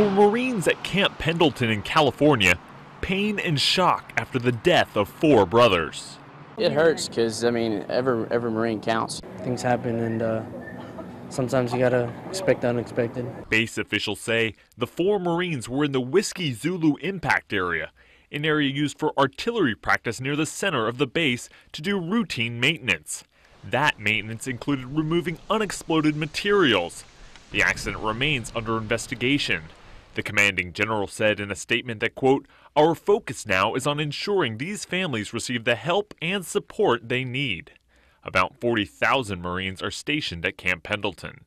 For Marines at Camp Pendleton in California, pain and shock after the death of four brothers. It hurts because, I mean, every, every Marine counts. Things happen and uh, sometimes you gotta expect the unexpected. Base officials say the four Marines were in the Whiskey Zulu impact area, an area used for artillery practice near the center of the base to do routine maintenance. That maintenance included removing unexploded materials. The accident remains under investigation. The commanding general said in a statement that, quote, our focus now is on ensuring these families receive the help and support they need. About 40,000 Marines are stationed at Camp Pendleton.